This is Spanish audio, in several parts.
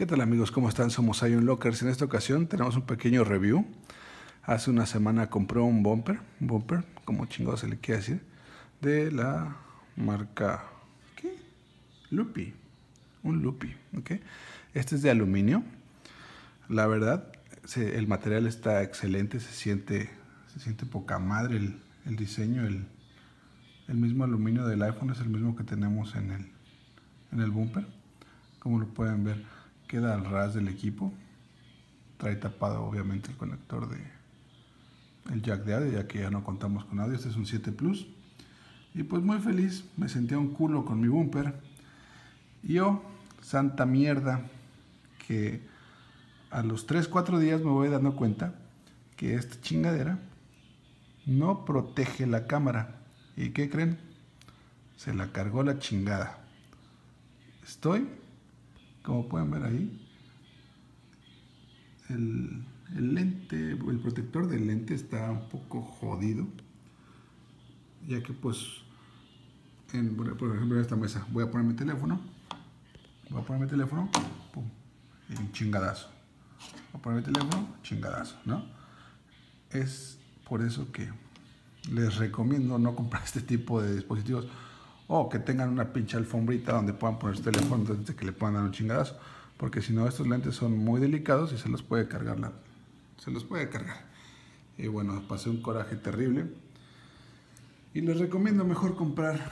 ¿Qué tal amigos? ¿Cómo están? Somos Ion Lockers. En esta ocasión tenemos un pequeño review. Hace una semana compré un bumper, un bumper, como chingado se le quiere decir, de la marca ¿qué? Lupi. Un Lupi, ¿ok? Este es de aluminio. La verdad, el material está excelente, se siente, se siente poca madre el, el diseño, el, el mismo aluminio del iPhone es el mismo que tenemos en el, en el bumper. Como lo pueden ver, queda al ras del equipo. Trae tapado obviamente el conector de el jack de audio, ya que ya no contamos con audio. Este es un 7 Plus. Y pues muy feliz, me sentía un culo con mi bumper. Y yo, santa mierda, que a los 3-4 días me voy dando cuenta que esta chingadera no protege la cámara. ¿Y qué creen? Se la cargó la chingada. Estoy, como pueden ver ahí, el, lente, el protector del lente está un poco jodido. Ya que pues, por ejemplo en esta mesa, voy a poner mi teléfono. Voy a poner mi teléfono, pum, y un chingadazo. Voy a poner mi teléfono, chingadazo, ¿no? Es por eso que les recomiendo no comprar este tipo de dispositivos o que tengan una pinche alfombrita donde puedan poner su teléfono antes de que le puedan dar un chingadazo. Porque si no, estos lentes son muy delicados y se los puede cargar. Se los puede cargar. Y bueno, pasé un coraje terrible. Y les recomiendo mejor comprar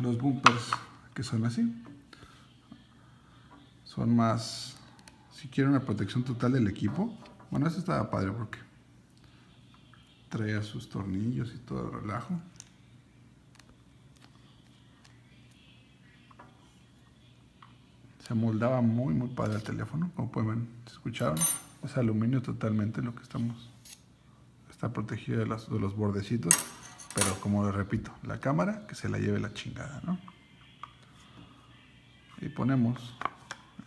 los bumpers que son así. Son más... Si quieren una protección total del equipo. Bueno, este estaba padre porque traía sus tornillos y todo el relajo. Se moldaba muy muy padre el teléfono, como pueden ver, escucharon, es aluminio totalmente lo que estamos, está protegido de los, de los bordecitos, pero como les repito, la cámara que se la lleve la chingada, ¿no? Y ponemos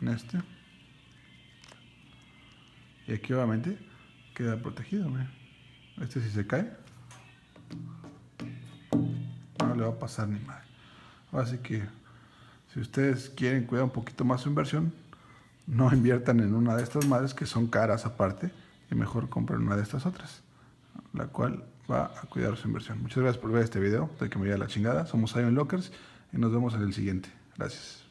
en este, y aquí obviamente queda protegido, miren. Este si se cae, no le va a pasar ni mal. Así que si ustedes quieren cuidar un poquito más su inversión, no inviertan en una de estas madres que son caras aparte y mejor compren una de estas otras, la cual va a cuidar su inversión. Muchas gracias por ver este video, de que me vaya la chingada. Somos Ion Lockers y nos vemos en el siguiente. Gracias.